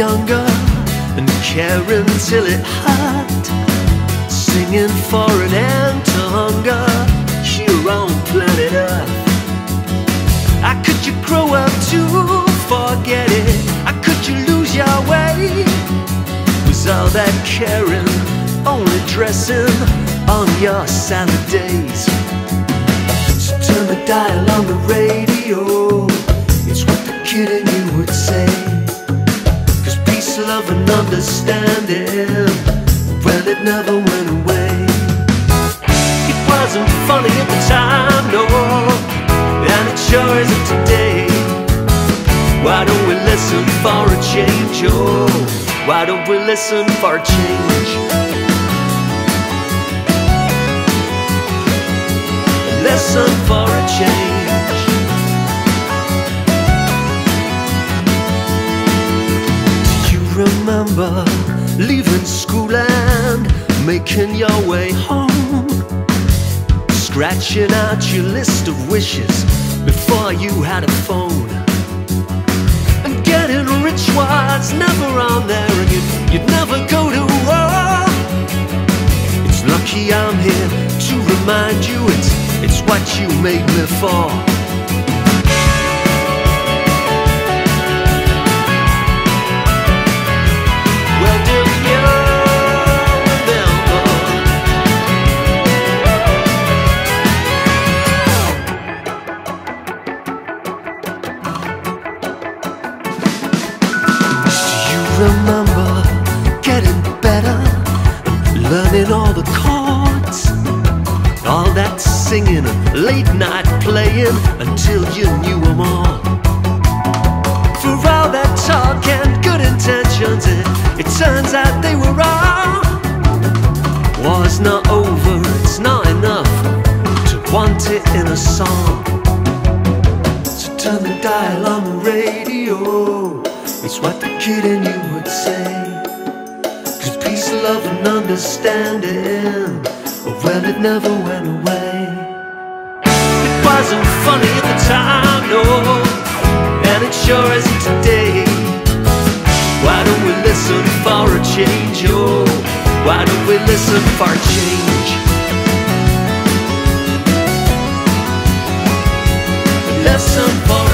younger and caring till it hurt. Singing for an end to hunger here on planet Earth. How could you grow up to forget it? How could you lose your way? Was all that caring only dressing on your salad days? So turn the dial and understanding, well, it never went away. It wasn't funny at the time, no, and it sure isn't today. Why don't we listen for a change, oh? Why don't we listen for a change? Listen for remember leaving school and making your way home? Scratching out your list of wishes before you had a phone. And getting rich was never on there, and you'd, you'd never go to war. It's lucky I'm here to remind you it's, it's what you made me for. Remember getting better learning all the chords? All that singing and late night playing until you knew them all. For all that talk and good intentions, it, it turns out they were wrong. War's not over, it's not enough to want it in a song. So turn the dial on the radio. It's what the kid in you would say. Cause peace, love, and understanding, well, it never went away. It wasn't funny at the time, no, and it sure isn't today. Why don't we listen for a change, oh? Why don't we listen for a change? Listen for